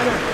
Better.